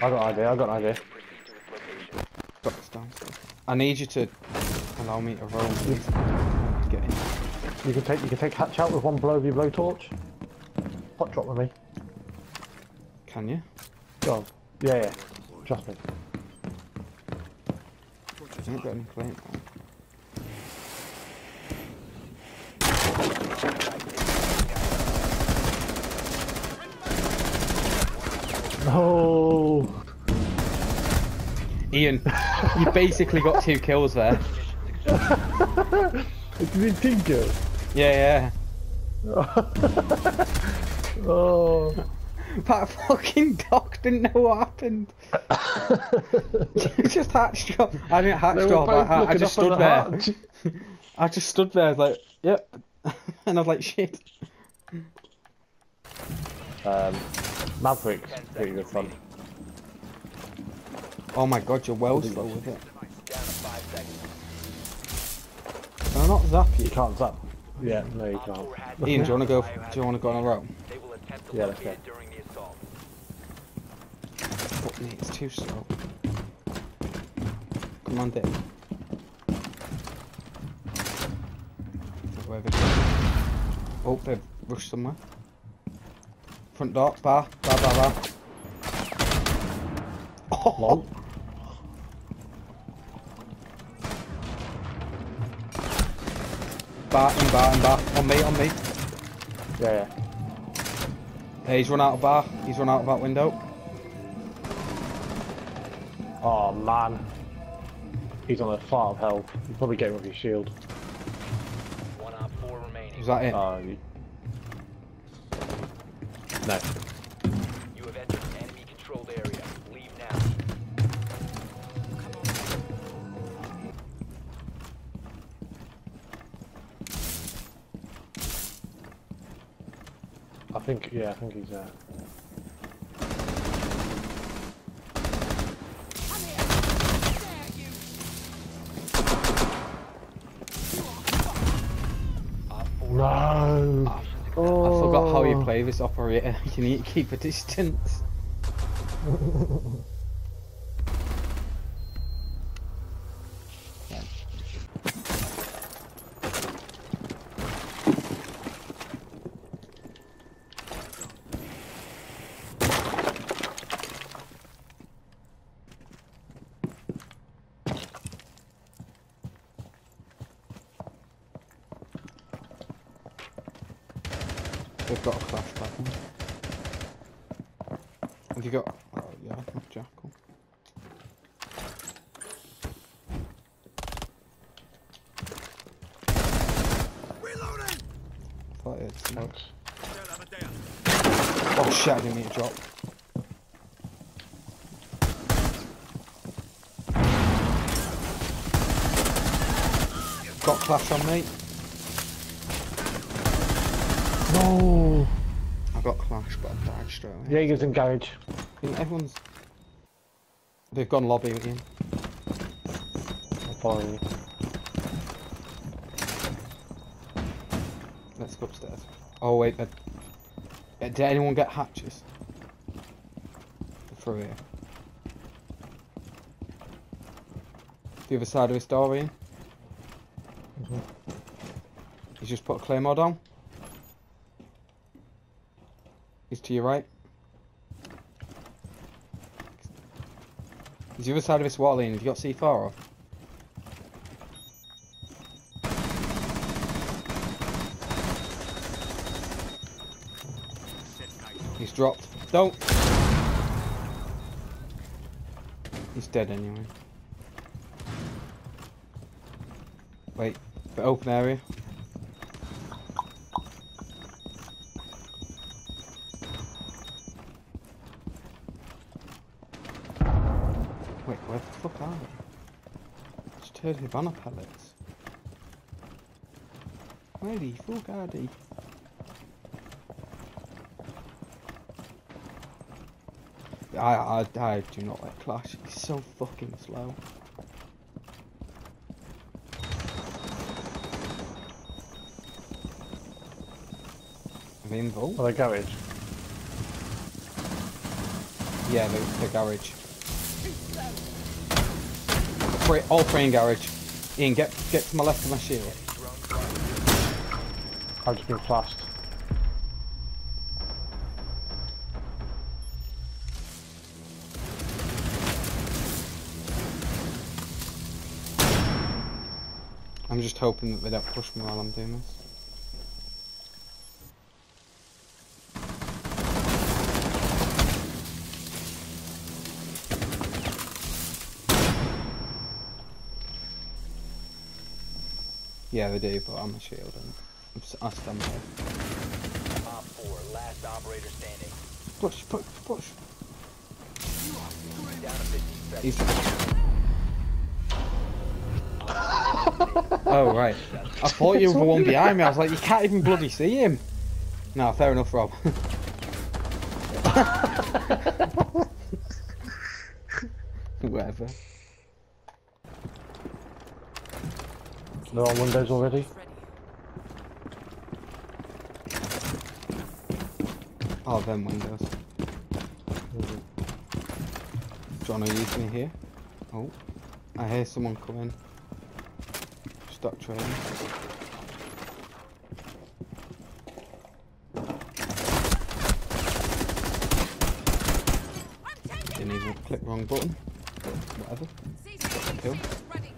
I got an idea, I got an idea. Got this. I need you to allow me to roll. please. Get in. You can take you can take hatch out with one blow of your blowtorch. Hot drop with me. Can you? Go on. Yeah, yeah. Trust me. I got any claim. No. Oh. Ian, you basically got two kills there. It's been team kill. Yeah, yeah. Oh. That fucking dog didn't know what happened. just hatch drop. I didn't hatch They drop. I, I just stood the there. hatch. I just stood there, I was like, yep. and I was like, shit. Um, Maverick's pretty good fun. Oh my god, you're well slow with it. Down to five seconds. Can I not zap You you? can't zap. Yeah, no you can't. Ian, do you wanna go? Biohazard Do you wanna go on a row? They will attempt to Yeah, locate it during the assault. Fuck me, it's too slow. Come on. Wherever. Oh, they've rushed somewhere. Front door, bar, bar, bar, bar. Oh, bar, in bar, in bar. On me, on me. Yeah, yeah. Hey, he's run out of bar. He's run out of that window. Oh man. He's on a fart of health. You probably get him with your shield. One op four remaining. Is that it? Oh, you... No. I think, yeah, I think he's there. Four. No! Oh. I forgot how you oh. play this operator. You need to keep a distance. They've got a. Have you got? Oh yeah, jackal. Reloading. Thought it had. Oh shit! I didn't drop. Got clash on me. No! I got clash, but I died straight away. Jaeger's in garage. Everyone's. They've gone lobby again. I'm following you. Let's go upstairs. Oh wait, but did anyone get hatches? Through here. The other side of this door, Ian. Mhm. He's just put a claymore down. He's to your right. He's the other side of this wall, Ian. Have you got C4 off? He's dropped. Don't! He's dead anyway. Wait, the open area. Wait, where the fuck are they? Just heard Havana pellets. Where the fuck are they? I, I, I do not like Clash. It's so fucking slow. Are they involved? Oh, the garage. Yeah, the, the garage. Three, all in garage. Ian, get get to my left of my shield. I've just been flashed. I'm just hoping that they don't push me while I'm doing this. Yeah, they do, but I'm a shield and I'm s- I stand there. Op 4, last operator standing. Push, push, push. Down to 15 seconds. He's... oh right. I thought you were the one behind me. I was like, you can't even bloody see him. No, fair enough, Rob. Whatever. They're on windows already. Oh, them windows. Do you want to use me here? Oh, I hear someone coming. Stop trading. Didn't even click wrong button. but Whatever. CCTV Kill. ready.